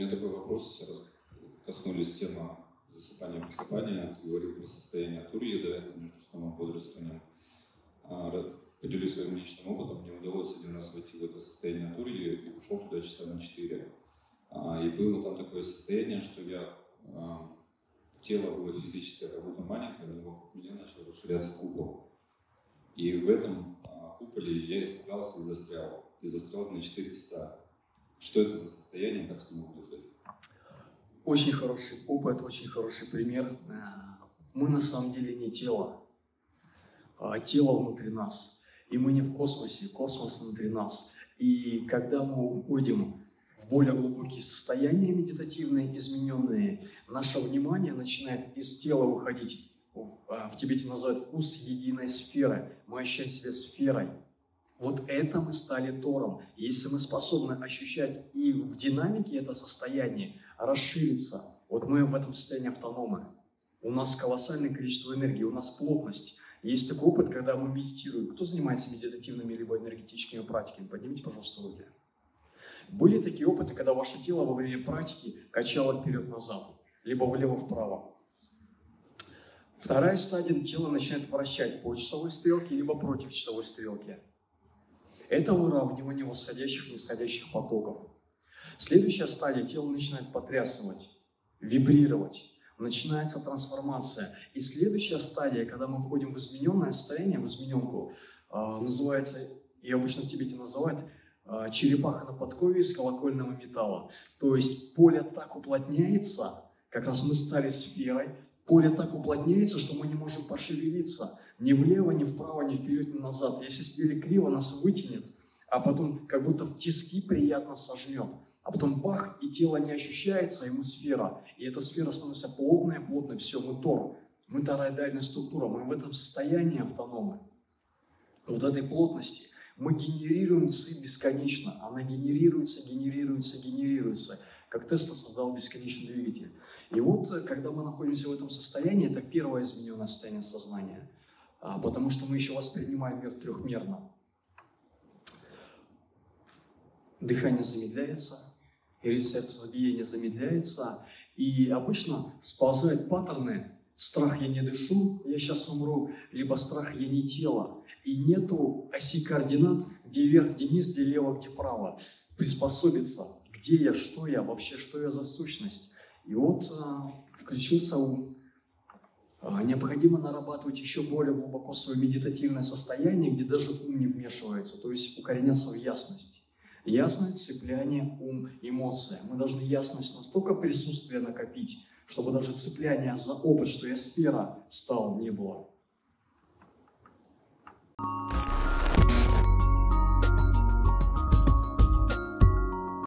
меня такой вопрос, раз коснулись темы засыпания просыпания. Ты говорил про состояние Турьи, да, это между сном и бодрствованием. А, поделюсь своим личным опытом. Мне удалось один раз войти в это состояние Турьи и ушел туда часа на 4. А, и было там такое состояние, что я а, тело было физическое, как будто маленькое, но вокруг меня начал расширяться купол. И в этом куполе я испугался и застрял. И застрял на 4 часа. Что это за состояние, как самому вызвать? Очень хороший опыт, очень хороший пример. Э, мы на самом деле не тело, а тело внутри нас. И мы не в космосе, космос внутри нас. И когда мы уходим в более глубокие состояния медитативные, измененные, наше внимание начинает из тела выходить. В, а, в Тибете называют вкус единой сферы. Мы ощущаем себя сферой. Вот это мы стали Тором. Если мы способны ощущать и в динамике это состояние, расшириться, вот мы в этом состоянии автономы. У нас колоссальное количество энергии, у нас плотность. Есть такой опыт, когда мы медитируем. Кто занимается медитативными либо энергетическими практиками? Поднимите, пожалуйста, руки. Были такие опыты, когда ваше тело во время практики качало вперед-назад, либо влево-вправо. Вторая стадия – тело начинает вращать по часовой стрелке, либо против часовой стрелки. Это выравнивание восходящих и нисходящих потоков. Следующая стадия – тело начинает потрясывать, вибрировать. Начинается трансформация. И следующая стадия, когда мы входим в измененное состояние, в измененку, а, называется, и обычно в Тибете называют а, черепаха на подкове из колокольного металла. То есть поле так уплотняется, как раз мы стали сферой, поле так уплотняется, что мы не можем пошевелиться ни влево, ни вправо, ни вперед, ни назад. Если сидели криво, нас вытянет, а потом как будто в тиски приятно сожмет. А потом бах, и тело не ощущается, мы сфера. И эта сфера становится плотная, плотная, все, мы тор. Мы тороидальная структура, мы в этом состоянии автономы. Вот этой плотности – мы генерируем ЦИ бесконечно. Она генерируется, генерируется, генерируется. Как Тесла создал бесконечный двигатель. И вот, э, когда мы находимся в этом состоянии, это первое измененное состояние сознания. А, потому что мы еще воспринимаем мир трехмерно. Дыхание замедляется, и сердцебиение замедляется, и обычно сползают паттерны «страх, я не дышу, я сейчас умру», либо «страх, я не тело», и нету оси координат, где вверх, где низ, где лево, где право. Приспособиться, где я, что я, вообще, что я за сущность. И вот а, включился ум. А, необходимо нарабатывать еще более глубоко свое медитативное состояние, где даже ум не вмешивается, то есть укореняться в ясность. Ясность, цепляние, ум, эмоция. Мы должны ясность настолько присутствия накопить, чтобы даже цепляние за опыт, что я сфера стал, не было.